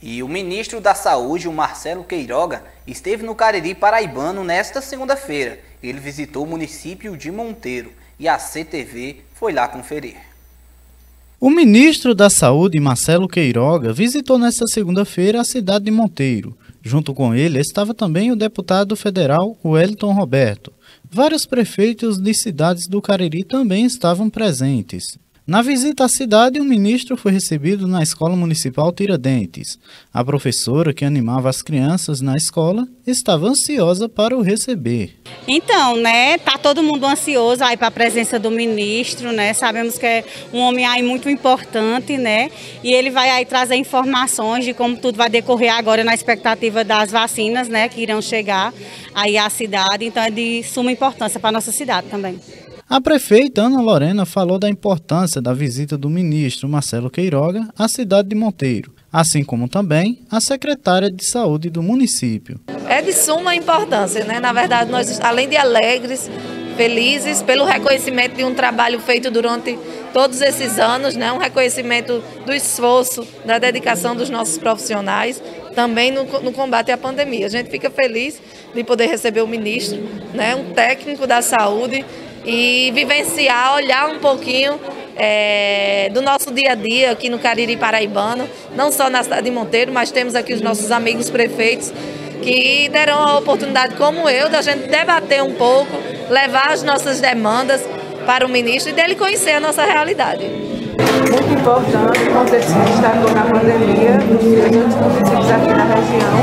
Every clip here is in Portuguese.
E o ministro da Saúde, o Marcelo Queiroga, esteve no Cariri Paraibano nesta segunda-feira. Ele visitou o município de Monteiro e a CTV foi lá conferir. O ministro da Saúde, Marcelo Queiroga, visitou nesta segunda-feira a cidade de Monteiro. Junto com ele estava também o deputado federal Wellington Roberto. Vários prefeitos de cidades do Cariri também estavam presentes. Na visita à cidade, o ministro foi recebido na Escola Municipal Tiradentes. A professora que animava as crianças na escola estava ansiosa para o receber. Então, né, tá todo mundo ansioso aí para a presença do ministro, né? Sabemos que é um homem aí muito importante, né? E ele vai aí trazer informações de como tudo vai decorrer agora na expectativa das vacinas, né, que irão chegar aí à cidade. Então é de suma importância para a nossa cidade também. A prefeita Ana Lorena falou da importância da visita do ministro Marcelo Queiroga à cidade de Monteiro, assim como também a secretária de saúde do município. É de suma importância, né? Na verdade, nós, além de alegres, felizes pelo reconhecimento de um trabalho feito durante todos esses anos, né? um reconhecimento do esforço, da dedicação dos nossos profissionais, também no, no, combate à pandemia. A gente fica feliz de poder receber o ministro, né? um técnico da saúde e vivenciar, olhar um pouquinho é, do nosso dia a dia aqui no Cariri Paraibano, não só na cidade de Monteiro, mas temos aqui os nossos amigos prefeitos que deram a oportunidade, como eu, da gente debater um pouco, levar as nossas demandas para o ministro e dele conhecer a nossa realidade. Muito importante, destacou na pandemia, nos municípios aqui na região,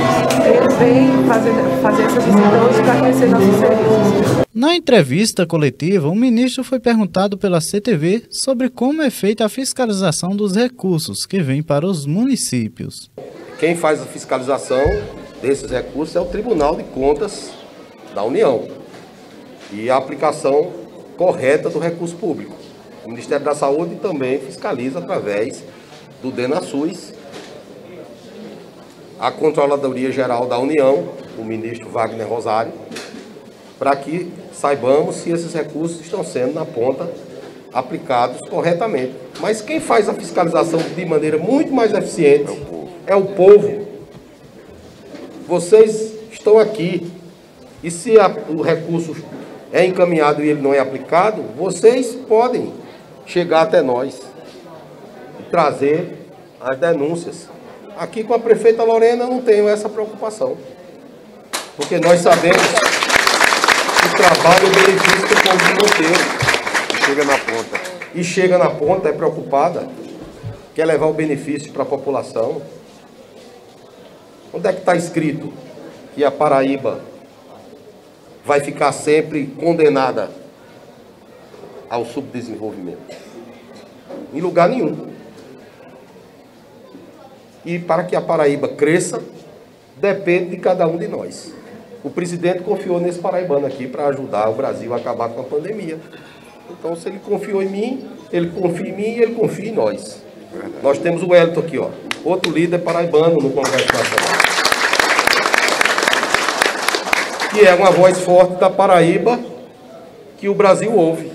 eles vêm fazer, fazer essa visita hoje para conhecer nossos serviços. Na entrevista coletiva, o ministro foi perguntado pela CTV sobre como é feita a fiscalização dos recursos que vêm para os municípios. Quem faz a fiscalização desses recursos é o Tribunal de Contas da União e a aplicação correta do recurso público. O Ministério da Saúde também fiscaliza através do DENASUS, a Controladoria Geral da União, o ministro Wagner Rosário, para que saibamos se esses recursos estão sendo, na ponta, aplicados corretamente. Mas quem faz a fiscalização de maneira muito mais eficiente é o povo. Vocês estão aqui. E se a, o recurso é encaminhado e ele não é aplicado, vocês podem chegar até nós e trazer as denúncias. Aqui com a prefeita Lorena eu não tenho essa preocupação. Porque nós sabemos trabalho o benefício do povo de Monteiro. E chega na ponta. E chega na ponta, é preocupada, quer levar o benefício para a população. Onde é que está escrito que a Paraíba vai ficar sempre condenada ao subdesenvolvimento? Em lugar nenhum. E para que a Paraíba cresça, depende de cada um de nós. O presidente confiou nesse paraibano aqui para ajudar o Brasil a acabar com a pandemia. Então, se ele confiou em mim, ele confia em mim e ele confia em nós. Verdade. Nós temos o Elton aqui, ó, outro líder paraibano no Congresso Nacional. Que é uma voz forte da Paraíba que o Brasil ouve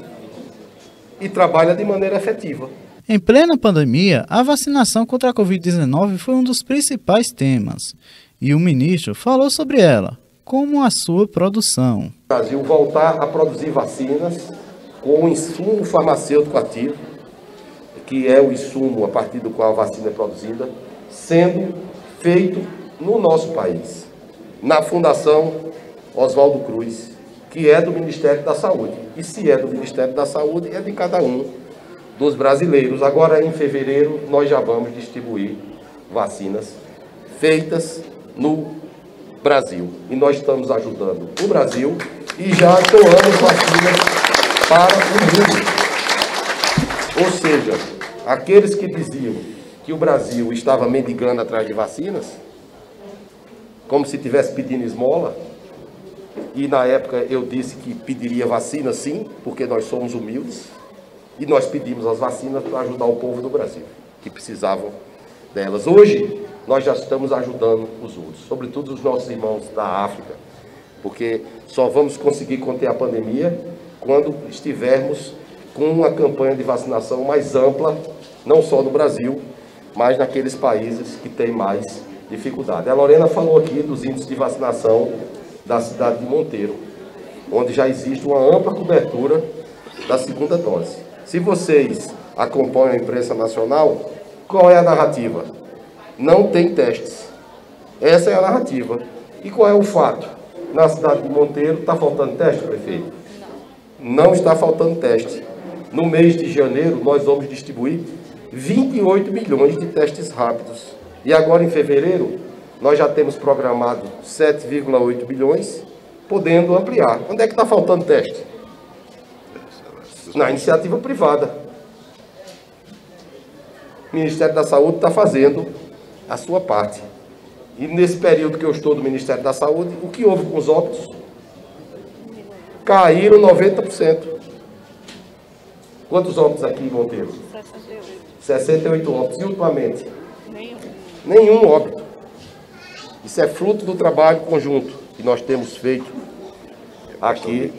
e trabalha de maneira efetiva. Em plena pandemia, a vacinação contra a Covid-19 foi um dos principais temas. E o ministro falou sobre ela, como a sua produção. O Brasil voltar a produzir vacinas com o insumo farmacêutico ativo, que é o insumo a partir do qual a vacina é produzida, sendo feito no nosso país, na Fundação Oswaldo Cruz, que é do Ministério da Saúde. E se é do Ministério da Saúde, é de cada um dos brasileiros. Agora, em fevereiro, nós já vamos distribuir vacinas feitas no Brasil. E nós estamos ajudando o Brasil e já doamos vacinas para o mundo. Ou seja, aqueles que diziam que o Brasil estava mendigando atrás de vacinas, como se estivesse pedindo esmola, e na época eu disse que pediria vacina sim, porque nós somos humildes, e nós pedimos as vacinas para ajudar o povo do Brasil, que precisavam delas. Hoje, nós já estamos ajudando os outros, sobretudo os nossos irmãos da África, porque só vamos conseguir conter a pandemia quando estivermos com uma campanha de vacinação mais ampla, não só no Brasil, mas naqueles países que têm mais dificuldade. A Lorena falou aqui dos índices de vacinação da cidade de Monteiro, onde já existe uma ampla cobertura da segunda dose. Se vocês acompanham a imprensa nacional, qual é a narrativa? Não tem testes. Essa é a narrativa. E qual é o fato? Na cidade de Monteiro está faltando teste, prefeito? Não está faltando teste. No mês de janeiro, nós vamos distribuir 28 milhões de testes rápidos. E agora, em fevereiro, nós já temos programado 7,8 bilhões, podendo ampliar. Onde é que está faltando teste? Na iniciativa privada. O Ministério da Saúde está fazendo a sua parte. E nesse período que eu estou no Ministério da Saúde, o que houve com os óbitos? Caíram 90%. Quantos óbitos aqui em Monteiro? 68. 68 óbitos. E ultimamente? Nenhum. Nenhum óbito. Isso é fruto do trabalho conjunto que nós temos feito aqui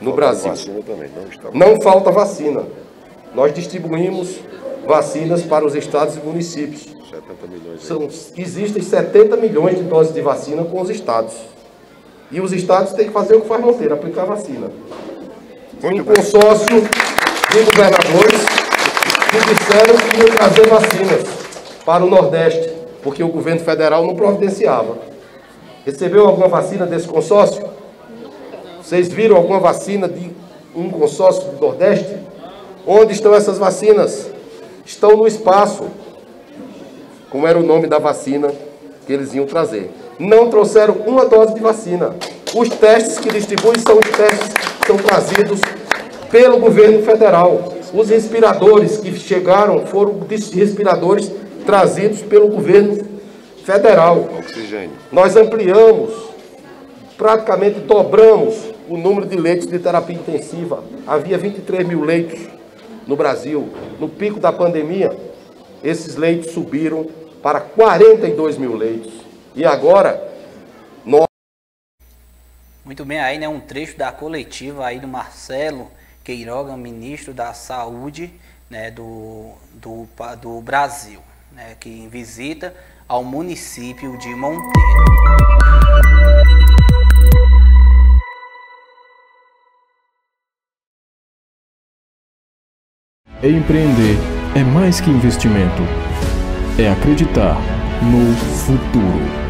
no Brasil. Não falta vacina. Nós distribuímos vacinas para os estados e municípios. 70 milhões. São, existem 70 milhões de doses de vacina com os estados. E os estados têm que fazer o que faz Monteiro, aplicar vacina. Muito um bem. consórcio de governadores que disseram que iam trazer vacinas para o Nordeste, porque o governo federal não providenciava. Recebeu alguma vacina desse consórcio? Vocês viram alguma vacina de um consórcio do Nordeste? Onde estão essas vacinas? Estão no espaço como era o nome da vacina que eles iam trazer. Não trouxeram uma dose de vacina. Os testes que distribuem são os testes que são trazidos pelo governo federal. Os respiradores que chegaram foram respiradores trazidos pelo governo federal. Oxigênio. Nós ampliamos, praticamente dobramos o número de leitos de terapia intensiva. Havia 23 mil leitos no Brasil. No pico da pandemia, esses leitos subiram para 42 mil leitos. E agora, nós. Muito bem, aí né, um trecho da coletiva aí do Marcelo Queiroga, ministro da Saúde né, do, do, do Brasil, né, que em visita ao município de Monteiro. Empreender é mais que investimento é acreditar no futuro.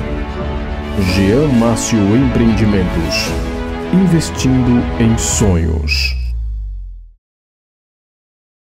Jean Márcio Empreendimentos. Investindo em sonhos.